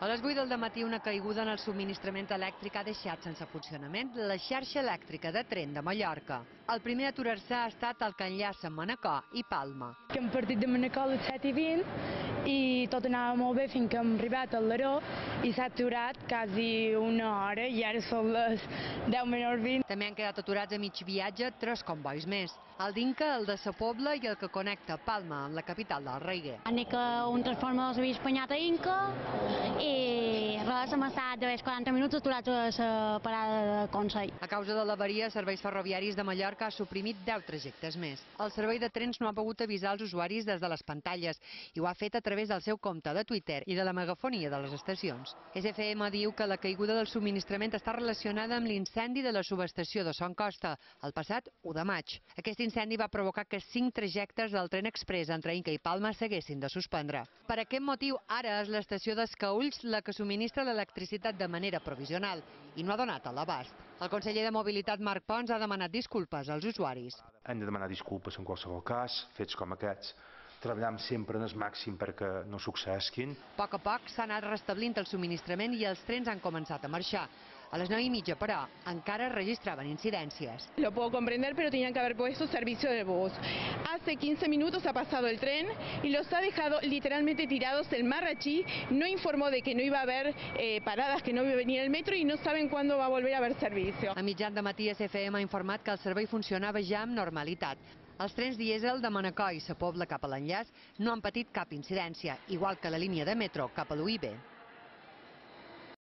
A les 8 del matí una caiguda en el subministrament elèctric ha deixat sense funcionament la xarxa elèctrica de tren de Mallorca. El primer a aturar-se ha estat el que enllaça Manacor i Palma. hem partit de Manacor a les 7 i 20 i tot anava molt bé fins que hem arribat al Laró i s'ha aturat quasi una hora i ara són les 10 menys 20. També han quedat aturats a mig viatge tres convois més. El d'Inca, el de Sa Pobla i el que connecta Palma amb la capital del Reguer. Ni que un transformador s'havia espanyat a Inca hem estat de 40 minuts aturats a la parada de Consell. A causa de l'avaria, Serveis Ferroviaris de Mallorca ha suprimit 10 trajectes més. El servei de trens no ha pogut avisar els usuaris des de les pantalles i ho ha fet a través del seu compte de Twitter i de la megafonia de les estacions. SFM diu que la caiguda del subministrament està relacionada amb l'incendi de la subestació de Son Costa el passat 1 de maig. Aquest incendi va provocar que cinc trajectes del tren express entre Inca i Palma s'haguessin de suspendre. Per aquest motiu, ara és l'estació d'Escaulls la que subministra l'electricitat de manera provisional i no ha donat a l'abast. El conseller de Mobilitat Marc Pons ha demanat disculpes als usuaris. Hem de demanar disculpes en qualsevol cas, fets com aquests. Treballam sempre en el màxim perquè no succeeixin. A poc a poc s'ha anat restablint el subministrament i els trens han començat a marxar. A les 9 i mitja, però, encara es registraven incidències. Lo puedo comprender, pero tenían que haber puesto servicio de bus. Hace 15 minutos ha pasado el tren y los ha dejado literalmente tirados. El Marrachí no informó de que no iba a haber eh, paradas, que no iba a venir el metro y no saben cuándo va a volver a haber servicio. A mitjan de matí SFM ha informat que el servei funcionava ja amb normalitat. Els trens dièsel de Manacor i Sa Pobla cap a l'enllaç no han patit cap incidència, igual que la línia de metro cap a l'UIB.